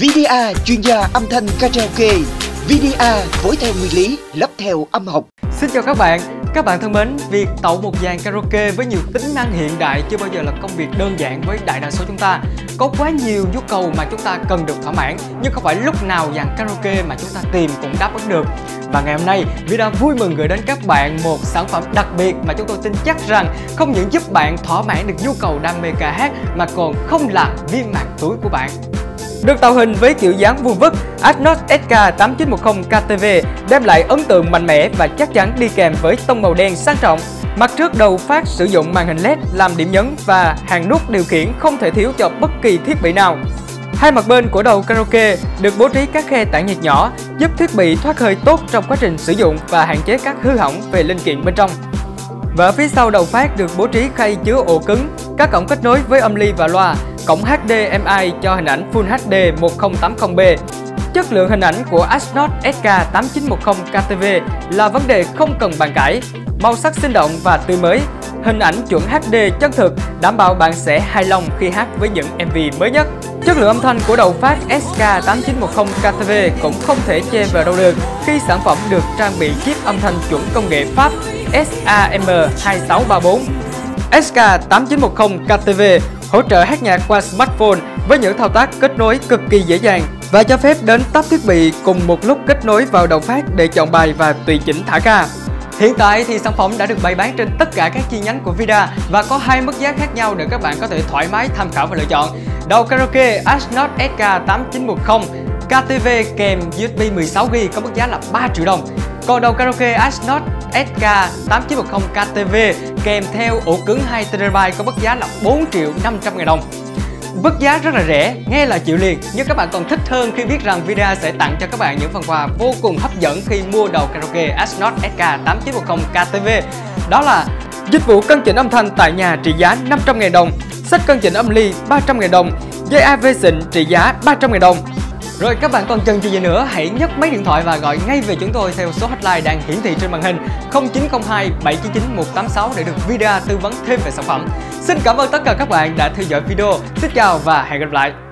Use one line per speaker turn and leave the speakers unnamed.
VDA chuyên gia âm thanh karaoke. VDA phối theo nguyên lý, lắp theo âm học.
Xin chào các bạn, các bạn thân mến, việc tậu một dàn karaoke với nhiều tính năng hiện đại chưa bao giờ là công việc đơn giản với đại đa số chúng ta. Có quá nhiều nhu cầu mà chúng ta cần được thỏa mãn, nhưng không phải lúc nào dàn karaoke mà chúng ta tìm cũng đáp ứng được. Và ngày hôm nay, Vida vui mừng gửi đến các bạn một sản phẩm đặc biệt mà chúng tôi tin chắc rằng không những giúp bạn thỏa mãn được nhu cầu đam mê ca hát mà còn không làm viêm mạc túi của bạn. Được tạo hình với kiểu dáng vuông vức, Atnos SK8910 KTV đem lại ấn tượng mạnh mẽ và chắc chắn đi kèm với tông màu đen sang trọng. Mặt trước đầu phát sử dụng màn hình LED làm điểm nhấn và hàng nút điều khiển không thể thiếu cho bất kỳ thiết bị nào. Hai mặt bên của đầu karaoke được bố trí các khe tản nhiệt nhỏ, giúp thiết bị thoát hơi tốt trong quá trình sử dụng và hạn chế các hư hỏng về linh kiện bên trong. Và ở phía sau đầu phát được bố trí khay chứa ổ cứng, các cổng kết nối với âm ly và loa, cổng HDMI cho hình ảnh Full HD 1080p. Chất lượng hình ảnh của Asnod SK8910 KTV là vấn đề không cần bàn cãi. Màu sắc sinh động và tươi mới, hình ảnh chuẩn HD chân thực đảm bảo bạn sẽ hài lòng khi hát với những MV mới nhất. Chất lượng âm thanh của đầu phát SK8910 KTV cũng không thể chê vào đâu được khi sản phẩm được trang bị chip âm thanh chuẩn công nghệ Pháp SAM2634. SK8910 KTV hỗ trợ hát nhạc qua smartphone với những thao tác kết nối cực kỳ dễ dàng và cho phép đến tắp thiết bị cùng một lúc kết nối vào đầu phát để chọn bài và tùy chỉnh thả ca. Hiện tại thì sản phẩm đã được bày bán trên tất cả các chi nhánh của Vida và có hai mức giá khác nhau để các bạn có thể thoải mái tham khảo và lựa chọn. Đầu karaoke Asnot SK8910 KTV kèm USB 16GB có mức giá là 3 triệu đồng. Còn đầu karaoke Asnot SK8910 KTV kèm theo ổ cứng 2TB có mức giá là 4 triệu 500 ngàn đồng. Mức giá rất là rẻ, nghe là chịu liền Nhưng các bạn còn thích hơn khi biết rằng Vida sẽ tặng cho các bạn những phần quà vô cùng hấp dẫn khi mua đầu karaoke Asnot SK8910 KTV Đó là dịch vụ cân chỉnh âm thanh tại nhà trị giá 500 ngàn đồng Sách cân chỉnh âm ly 300 ngàn đồng Dây AV xịn trị giá 300 ngàn đồng rồi các bạn còn chần chừ gì nữa, hãy nhấc máy điện thoại và gọi ngay về chúng tôi theo số hotline đang hiển thị trên màn hình 0902 799 186 để được video tư vấn thêm về sản phẩm. Xin cảm ơn tất cả các bạn đã theo dõi video. Xin chào và hẹn gặp lại.